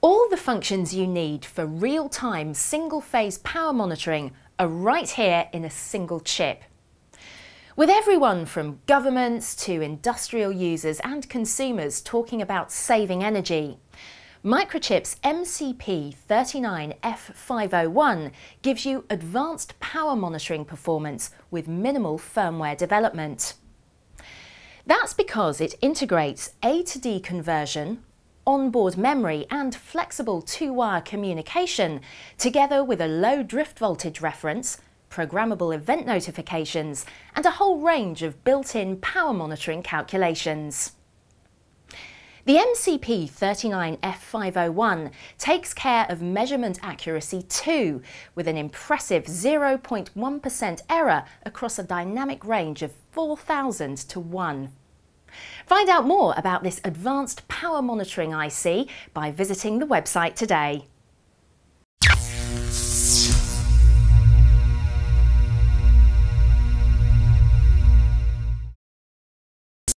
All the functions you need for real-time single-phase power monitoring are right here in a single chip. With everyone from governments to industrial users and consumers talking about saving energy, Microchip's MCP39F501 gives you advanced power monitoring performance with minimal firmware development. That's because it integrates A to D conversion, onboard memory and flexible two-wire communication, together with a low drift voltage reference, programmable event notifications and a whole range of built-in power monitoring calculations. The MCP39F501 takes care of measurement accuracy too, with an impressive 0.1% error across a dynamic range of 4,000 to 1. Find out more about this advanced power monitoring IC by visiting the website today.